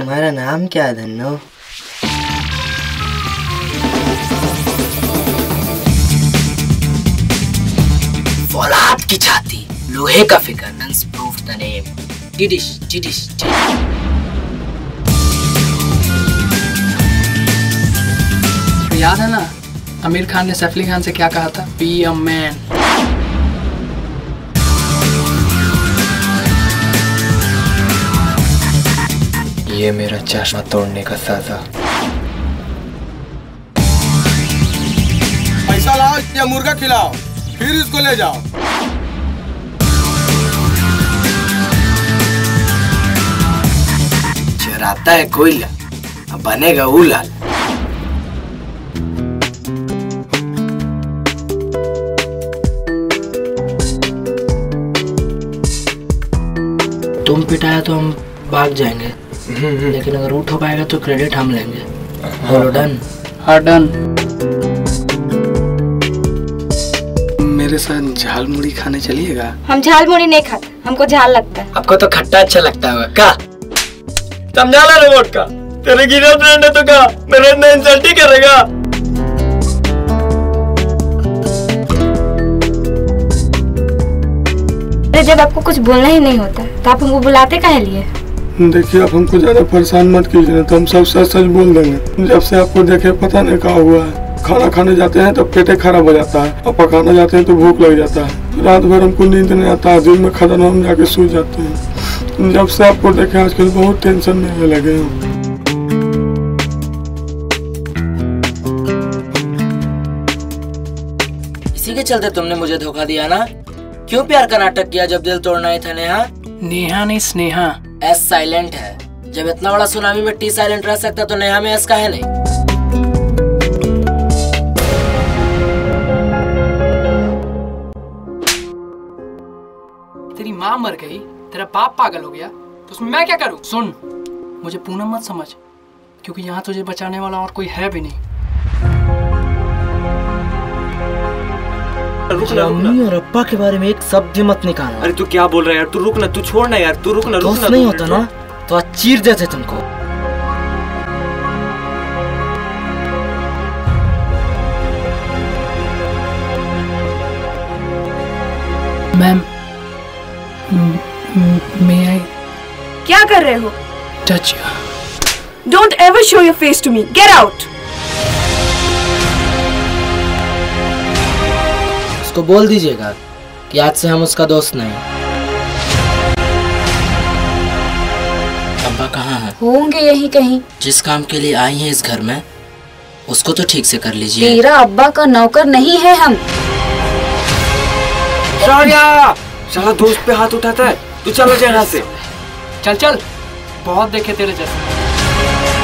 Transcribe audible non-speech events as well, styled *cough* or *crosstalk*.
तुम्हारा नाम क्या है, धन्नो? फौलाद की छाती, लोहे का फिगर नंस प्रूफ द नेम डिडिश डिडिश याद है ना, आमिर खान ने सैफ अली खान से क्या कहा था? बी अ मैन ये मेरा चश्मा तोड़ने का साजा। पैसा लाओ या मुर्गा खिलाओ फिर इसको ले जाओ। चराता है कोयला अब बनेगा उलाल तुम पिटाया तो हम भाग जाएँगे। *laughs* लेकिन अगर उठ हो पाएगा तो क्रेडिट हम लेंगे। बोलो डन हाँ डन मेरे साथ झाल मुड़ी खाने चलिएगा? हम झाल मुड़ी नहीं खाते हमको झाल लगता है। आपको तो खट्टा अच्छा लगता होगा। का? समझा ला रोबोट का? तेरे गिरल फ्रेंड है तो का? मेरे इतना इंसल्ट ही करेगा। जब आपको कुछ बोलना ही नहीं होता तो आप हमको बुलाते काहे लिए? देखिए आप हमको ज़्यादा परेशान मत कीजिए तो हम सब सच सच बोल देंगे। जब से आपको देखे पता नहीं कहा हुआ है। खाना खाने जाते हैं तो पेटे खराब हो जाता है। और पकाने जाते हैं तो भूख लग जाता है। रात भर हमको नींद नहीं आता है दिन में खदान हम जाके सो जाते हैं। जब से आपको देखे आजकल बहुत टेंशन में लगे हैं। इसी के चलते तुमने मुझे धोखा दिया ना? क्यों प्यार का नाटक किया जब दिल तोड़ना ही था नेहा? नेहा नहीं स्नेहा। एस साइलेंट है। जब इतना बड़ा सुनामी में टी साइलेंट रह सकता तो नेहा में एस का है नहीं। तेरी माँ मर गई तेरा बाप पागल हो गया तो उसमें मैं क्या करूँ? सुन मुझे पूनम मत समझ क्योंकि यहाँ तुझे बचाने वाला और कोई है भी नहीं। रुक ना रुक ना। अम्मी और अब्बा के बारे में एक शब्द भी मत निकालना अरे तू क्या बोल रहा है यार? तू रुक ना तू छोड़ ना यार तू रुक ना रुक नहीं होता ना। तो आज चीर देते तुमको। मैम मे आई क्या कर रहे हो? Touch you don't ever show your face to me get out उसको बोल दीजिएगा कि आज से हम उसका दोस्त नहीं। अब्बा कहाँ है? होंगे यही कहीं। जिस काम के लिए आई हैं इस घर में उसको तो ठीक से कर लीजिए। तेरा अब्बा का नौकर नहीं है हम। साला दोस्त पे हाथ उठाता है तू चलो जा यहाँ से। चल चल। बहुत देखे तेरे जैसे।